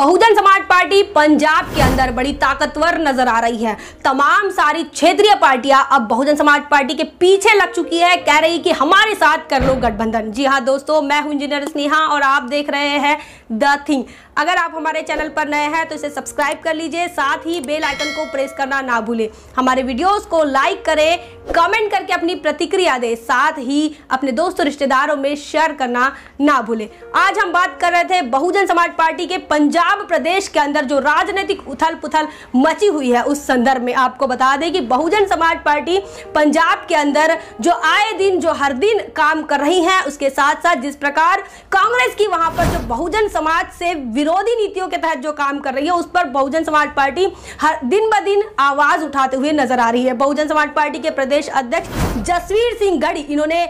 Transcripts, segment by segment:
Bahujan Samaj party Punjab के अंदर बड़ी ताकतवर नज़र आ रही है। तमाम सारी क्षेत्रीय पार्टियाँ अब बहुजन समाज पार्टी के पीछे लग चुकी है, कह रही कि हमारे साथ कर लो गठबंधन। जी हाँ दोस्तों, मैं हूँ इंजीनियर स्नेहा और आप देख रहे हैं द थिंग अगर आप हमारे चैनल पर नए हैं तो इसे सब्सक्राइब कर लीजिए, साथ ही बेल आइकन को प्रेस करना ना भूलें। हमारे वीडियोस को लाइक करें, कमेंट करके अपनी प्रतिक्रिया दें, साथ ही अपने दोस्तों रिश्तेदारों में शेयर करना ना भूलें। आज हम बात कर रहे थे बहुजन समाज पार्टी के पंजाब प्रदेश के अंदर जो राजनीतिक उथल पुथल मची हुई है, उस संदर्भ में आपको बता दें कि बहुजन समाज पार्टी पंजाब के अंदर जो आए दिन, जो हर दिन काम कर रही है, उसके साथ साथ जिस प्रकार कांग्रेस की वहाँ पर जो बहुजन समाज से विरोधी नीतियों के तहत जो काम कर रही है, उस पर बहुजन समाज पार्टी हर दिन ब दिन आवाज़ उठाते हुए नज़र आ रही है। बहुजन समाज पार्टी के प्रदेश अध्यक्ष जसवीर सिंह गढ़ी, इन्होंने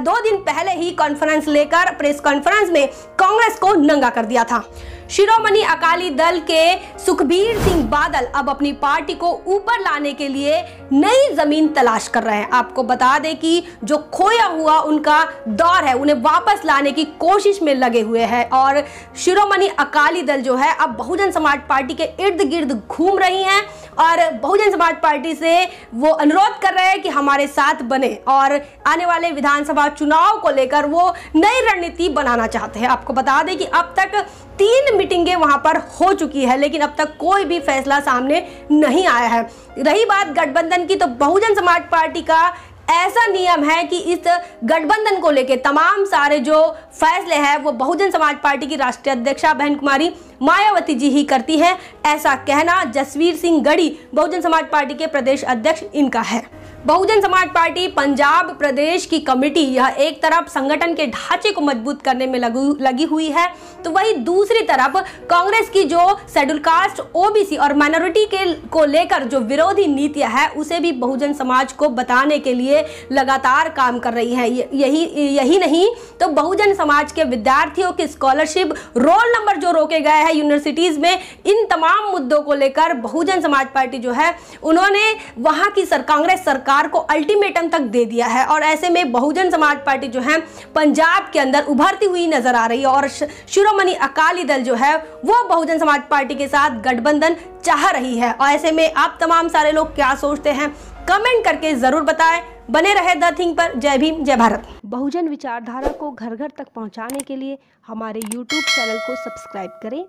दो दिन पहले ही कॉन्फ्रेंस लेकर प्रेस कॉन्फ्रेंस में कांग्रेस को नंगा कर दिया था। शिरोमणि अकाली दल के सुखबीर सिंह बादल अब अपनी पार्टी को ऊपर लाने के लिए नई ज़मीन तलाश कर रहे हैं। आपको बता दें कि जो खोया हुआ उनका दौर है, उन्हें वापस लाने की कोशिश में लगे हुए हैं और शिरोमणि अकाली दल जो है, अब बहुजन समाज पार्टी के इर्द गिर्द घूम रही हैं और बहुजन समाज पार्टी से वो अनुरोध कर रहे हैं कि हमारे साथ बने और आने वाले विधानसभा चुनाव को लेकर वो नई रणनीति बनाना चाहते हैं। आपको बता दें कि अब तक तीन मीटिंगें वहाँ पर हो चुकी है, लेकिन अब तक कोई भी फैसला सामने नहीं आया है। रही बात गठबंधन की तो बहुजन समाज पार्टी का ऐसा नियम है कि इस गठबंधन को लेकर तमाम सारे जो फैसले हैं, वो बहुजन समाज पार्टी की राष्ट्रीय अध्यक्षा बहन कुमारी मायावती जी ही करती हैं। ऐसा कहना जसवीर सिंह गढ़ी, बहुजन समाज पार्टी के प्रदेश अध्यक्ष, इनका है। बहुजन समाज पार्टी पंजाब प्रदेश की कमेटी यह एक तरफ़ संगठन के ढांचे को मज़बूत करने में लगू हुई है। तो वही दूसरी तरफ़ कांग्रेस की जो शेड्यूल कास्ट, ओबीसी और माइनॉरिटी के को लेकर जो विरोधी नीतियाँ है, उसे भी बहुजन समाज को बताने के लिए लगातार काम कर रही है। यही यही नहीं तो बहुजन समाज के विद्यार्थियों की स्कॉलरशिप रोल नंबर जो रोके गए हैं यूनिवर्सिटीज में, इन तमाम मुद्दों को लेकर बहुजन समाज पार्टी जो है, उन्होंने वहाँ की सर, कांग्रेस सरकार को अल्टीमेटम तक दे दिया है और ऐसे में बहुजन समाज पार्टी जो है, पंजाब के अंदर उभरती हुई नज़र आ रही है और शिरोमणि अकाली दल जो है, वो बहुजन समाज पार्टी के साथ गठबंधन चाह रही है। और ऐसे में आप तमाम सारे लोग क्या सोचते हैं, कमेंट करके ज़रूर बताएँ। बने रहे द थिंग पर। जय भीम, जय भारत। बहुजन विचारधारा को घर घर तक पहुँचाने के लिए हमारे यूट्यूब चैनल को सब्सक्राइब करें,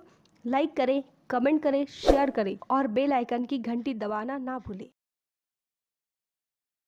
लाइक करें, कमेंट करें, शेयर करें और बेल आइकन की घंटी दबाना ना भूलें।